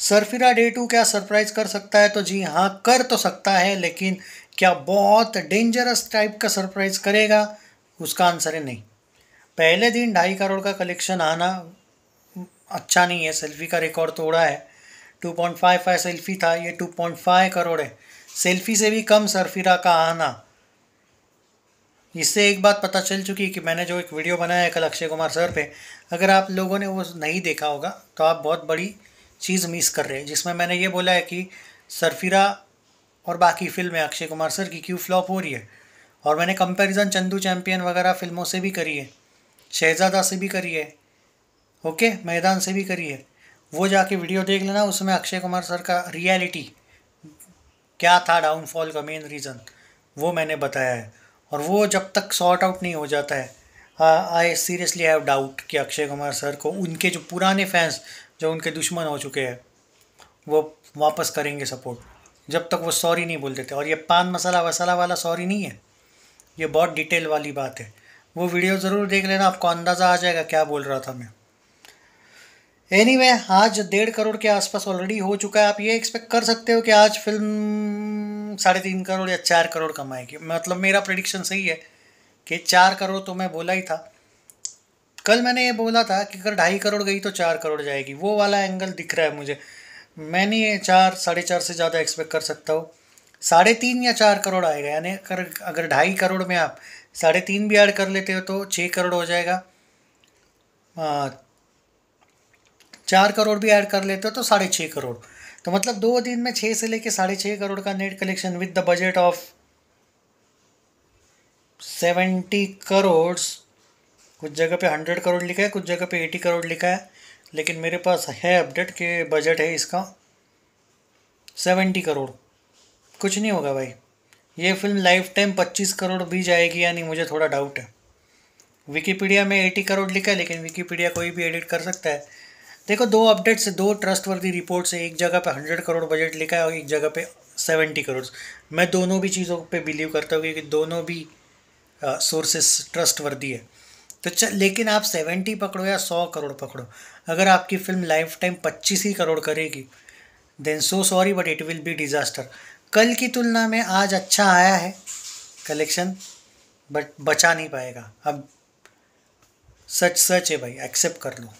Sarfira day two क्या surprise कर सकता है? तो जी हाँ कर तो सकता है, लेकिन क्या बहुत डेंजरस टाइप का सरप्राइज़ करेगा? उसका आंसर है नहीं। पहले दिन ढाई करोड़ का कलेक्शन आना अच्छा नहीं है। सेल्फी का रिकॉर्ड तोड़ा है। 2.55 सेल्फी था, ये 2.5 करोड़ है। सेल्फी से भी कम सरफिरा का आना। इससे एक बात पता चल चुकी है कि मैंने जो एक वीडियो बनाया है कल अक्षय कुमार सर पे, अगर आप लोगों ने वो नहीं देखा होगा तो आप बहुत बड़ी चीज़ मिस कर रहे हैं, जिसमें मैंने ये बोला है कि सरफिरा और बाकी फ़िल्में अक्षय कुमार सर की क्यों फ्लॉप हो रही है? और मैंने कंपैरिजन चंदू चैम्पियन वगैरह फ़िल्मों से भी करी है, शहजादा से भी करी है, ओके, मैदान से भी करी है। वो जाके वीडियो देख लेना, उसमें अक्षय कुमार सर का रियलिटी क्या था डाउनफॉल का मेन रीज़न वो मैंने बताया है। और वो जब तक सॉर्ट आउट नहीं हो जाता है आई सीरियसली हैव डाउट कि अक्षय कुमार सर को उनके जो पुराने फैंस जो उनके दुश्मन हो चुके हैं वो वापस करेंगे सपोर्ट जब तक वो सॉरी नहीं बोल देते और ये पान मसाला वसाला वाला सॉरी नहीं है ये बहुत डिटेल वाली बात है। वो वीडियो ज़रूर देख लेना आपको अंदाज़ा आ जाएगा क्या बोल रहा था मैं। एनी anyway, आज डेढ़ करोड़ के आसपास ऑलरेडी हो चुका है आप ये एक्सपेक्ट कर सकते हो कि आज फ़िल्म साढ़े तीन करोड़ या चार करोड़ कमाएगी। मतलब मेरा प्रडिक्शन सही है कि चार करोड़ तो मैं बोला ही था। कल मैंने ये बोला था कि अगर ढाई करोड़ गई तो चार करोड़ जाएगी। वो वाला एंगल दिख रहा है मुझे। मैं नहीं ये चार, साढ़े चार से ज़्यादा एक्सपेक्ट कर सकता हूँ। साढ़े तीन या चार करोड़ आएगा। यानी अगर अगर ढाई करोड़ में आप साढ़े तीन भी ऐड कर लेते हो तो छः करोड़ हो जाएगा। चार करोड़ भी ऐड कर लेते हो तो साढ़े छः करोड़। तो मतलब दो दिन में छः से लेके साढ़े छः करोड़ का net collection with the budget of seventy crore कुछ जगह पे हंड्रेड करोड़ लिखा है, कुछ जगह पे एटी करोड़ लिखा है, लेकिन मेरे पास है अपडेट के बजट है इसका सेवेंटी करोड़। कुछ नहीं होगा भाई। ये फ़िल्म लाइफ टाइम पच्चीस करोड़ भी जाएगी या नहीं, मुझे थोड़ा डाउट है। विकीपीडिया में एटी करोड़ लिखा है, लेकिन विकीपीडिया कोई भी एडिट कर सकता है। देखो, दो अपडेट से दो ट्रस्टवर्दी रिपोर्ट से एक जगह पे हंड्रेड करोड़ बजट लिखा है और एक जगह पे सेवेंटी करोड़। मैं दोनों भी चीज़ों पे बिलीव करता हूँ क्योंकि दोनों भी सोर्सेस ट्रस्टवर्दी है। तो चल लेकिन आप सेवेंटी पकड़ो या सौ करोड़ पकड़ो। अगर आपकी फ़िल्म लाइफ टाइम पच्चीस ही करोड़ करेगी then so sorry but it will be disaster कल की तुलना में आज अच्छा आया है कलेक्शन बट बचा नहीं पाएगा। अब सच सच है भाई एक्सेप्ट कर लो।